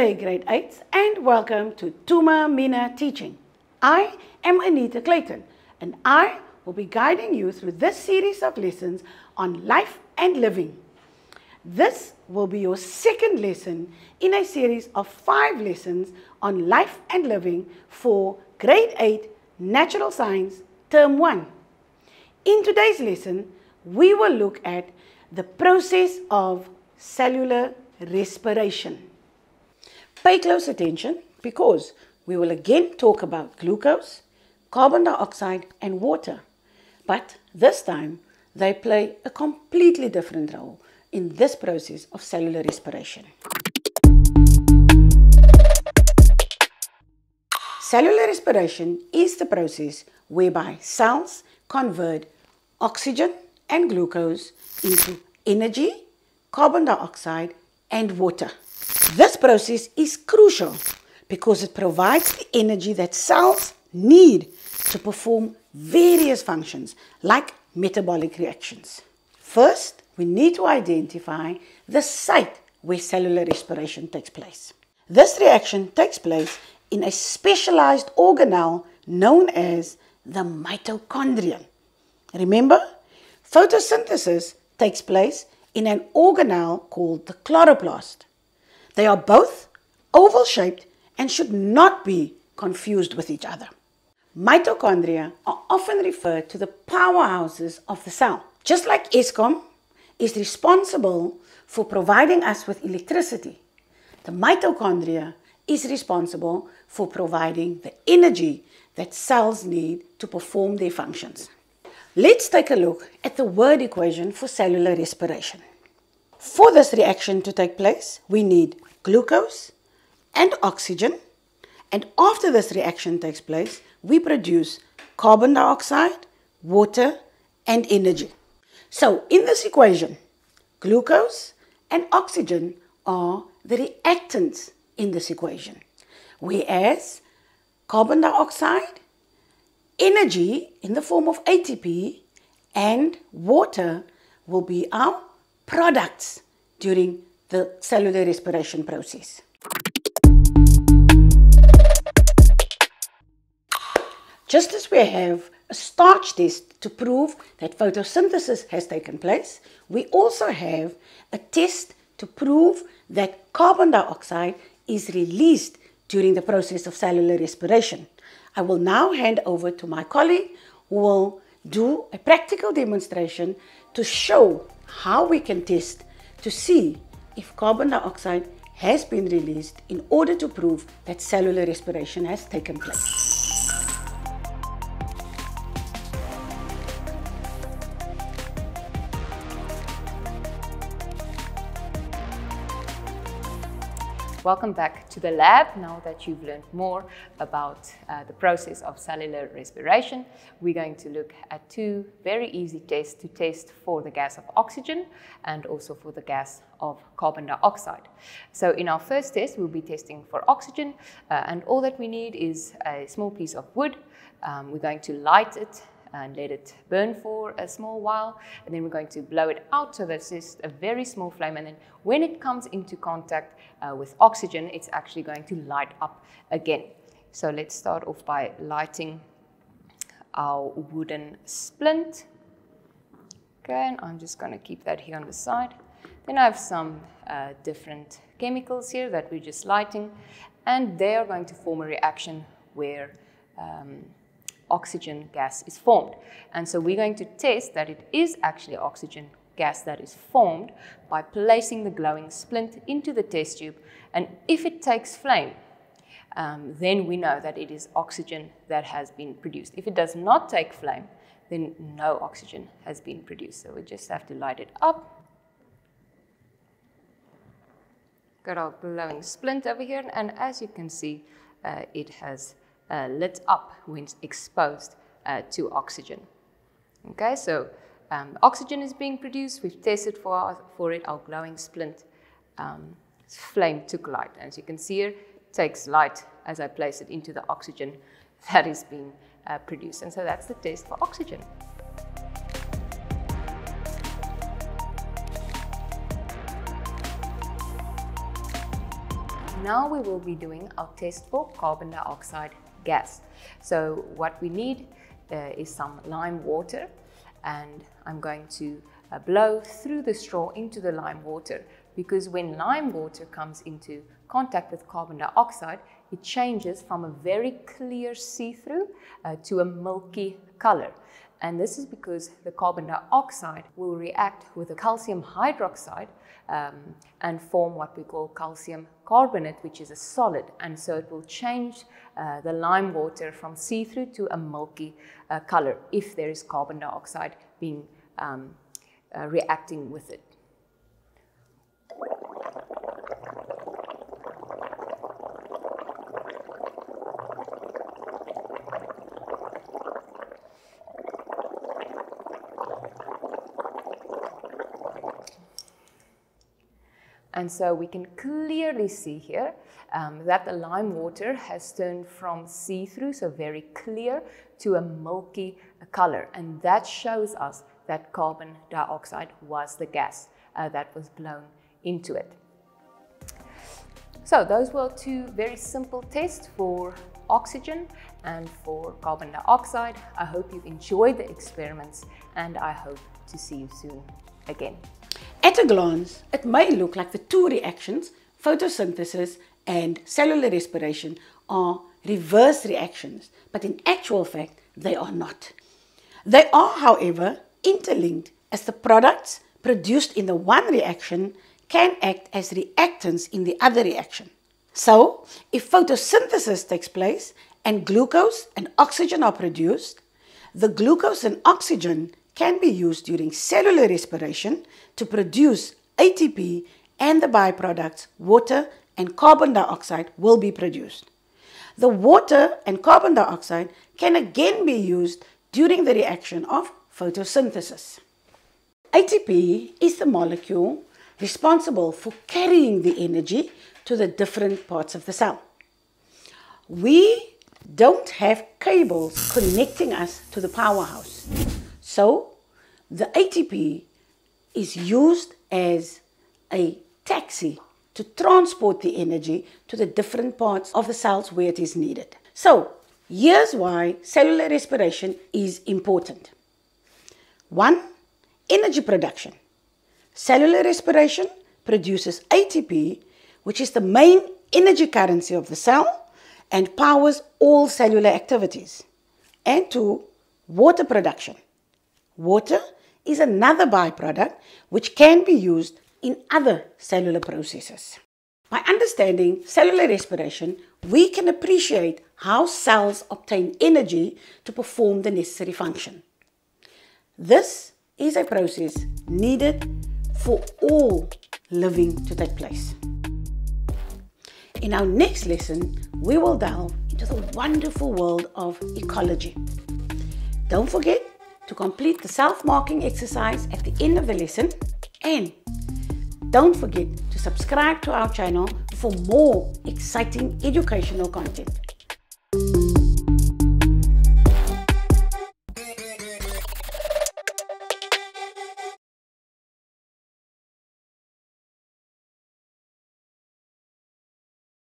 day, grade 8s, and welcome to Thuma Mina Teaching. I am Anita Clayton, and I will be guiding you through this series of lessons on life and living. This will be your second lesson in a series of five lessons on life and living for grade 8 Natural Science Term 1. In today's lesson, we will look at the process of cellular respiration. Pay close attention because we will again talk about glucose, carbon dioxide, and water. But this time, they play a completely different role in this process of cellular respiration. Cellular respiration is the process whereby cells convert oxygen and glucose into energy, carbon dioxide, and water. This process is crucial because it provides the energy that cells need to perform various functions like metabolic reactions. First, we need to identify the site where cellular respiration takes place. This reaction takes place in a specialized organelle known as the mitochondrion. Remember, photosynthesis takes place in an organelle called the chloroplast. They are both oval shaped and should not be confused with each other. Mitochondria are often referred to the powerhouses of the cell. Just like Eskom is responsible for providing us with electricity, the mitochondria is responsible for providing the energy that cells need to perform their functions. Let's take a look at the word equation for cellular respiration. For this reaction to take place, we need glucose and oxygen. And after this reaction takes place, we produce carbon dioxide, water, and energy. So in this equation, glucose and oxygen are the reactants in this equation, whereas carbon dioxide, energy in the form of ATP, and water will be our products during the cellular respiration process. Just as we have a starch test to prove that photosynthesis has taken place, we also have a test to prove that carbon dioxide is released during the process of cellular respiration. I will now hand over to my colleague who will do a practical demonstration to show how we can test to see if carbon dioxide has been released in order to prove that cellular respiration has taken place. Welcome back to the lab. Now that you've learned more about uh, the process of cellular respiration, we're going to look at two very easy tests to test for the gas of oxygen and also for the gas of carbon dioxide. So in our first test, we'll be testing for oxygen uh, and all that we need is a small piece of wood. Um, we're going to light it and let it burn for a small while and then we're going to blow it out so that's just a very small flame and then when it comes into contact uh, with oxygen it's actually going to light up again. So let's start off by lighting our wooden splint. Okay and I'm just going to keep that here on the side. Then I have some uh, different chemicals here that we're just lighting and they are going to form a reaction where um, oxygen gas is formed. And so we're going to test that it is actually oxygen gas that is formed by placing the glowing splint into the test tube. And if it takes flame, um, then we know that it is oxygen that has been produced. If it does not take flame, then no oxygen has been produced. So we just have to light it up. Got our glowing splint over here, and as you can see, uh, it has lit up when exposed uh, to oxygen. Okay, so um, oxygen is being produced. We've tested for, for it. Our glowing splint um, flame took light. As you can see here, it takes light as I place it into the oxygen that is being uh, produced. And so that's the test for oxygen. Now we will be doing our test for carbon dioxide gas. So what we need uh, is some lime water and I'm going to uh, blow through the straw into the lime water because when lime water comes into contact with carbon dioxide, it changes from a very clear see-through uh, to a milky color. And this is because the carbon dioxide will react with the calcium hydroxide um, and form what we call calcium carbonate, which is a solid. And so it will change uh, the lime water from see-through to a milky uh, color if there is carbon dioxide being um, uh, reacting with it. And so we can clearly see here um, that the lime water has turned from see-through, so very clear, to a milky color. And that shows us that carbon dioxide was the gas uh, that was blown into it. So those were two very simple tests for oxygen and for carbon dioxide. I hope you enjoyed the experiments and I hope to see you soon again. At a glance, it may look like the two reactions, photosynthesis and cellular respiration, are reverse reactions, but in actual fact, they are not. They are, however, interlinked as the products produced in the one reaction can act as reactants in the other reaction. So, if photosynthesis takes place and glucose and oxygen are produced, the glucose and oxygen can be used during cellular respiration to produce ATP and the byproducts, water and carbon dioxide, will be produced. The water and carbon dioxide can again be used during the reaction of photosynthesis. ATP is the molecule responsible for carrying the energy to the different parts of the cell. We don't have cables connecting us to the powerhouse. So the ATP is used as a taxi to transport the energy to the different parts of the cells where it is needed. So here's why cellular respiration is important. One, energy production. Cellular respiration produces ATP, which is the main energy currency of the cell and powers all cellular activities. And two, water production. Water is another byproduct which can be used in other cellular processes. By understanding cellular respiration, we can appreciate how cells obtain energy to perform the necessary function. This is a process needed for all living to take place. In our next lesson, we will delve into the wonderful world of ecology. Don't forget complete the self-marking exercise at the end of the lesson and don't forget to subscribe to our channel for more exciting educational content.